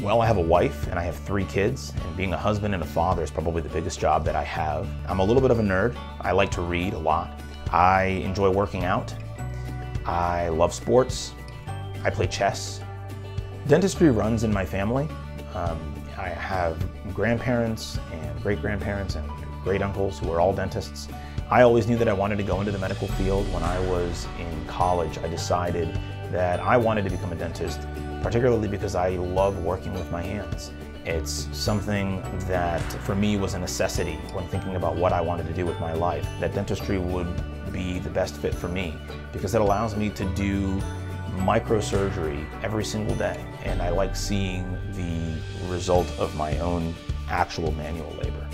Well, I have a wife and I have three kids, and being a husband and a father is probably the biggest job that I have. I'm a little bit of a nerd. I like to read a lot. I enjoy working out. I love sports. I play chess. Dentistry runs in my family. Um, I have grandparents and great grandparents and great uncles who are all dentists. I always knew that I wanted to go into the medical field. When I was in college, I decided that I wanted to become a dentist particularly because I love working with my hands. It's something that for me was a necessity when thinking about what I wanted to do with my life, that dentistry would be the best fit for me because it allows me to do microsurgery every single day and I like seeing the result of my own actual manual labor.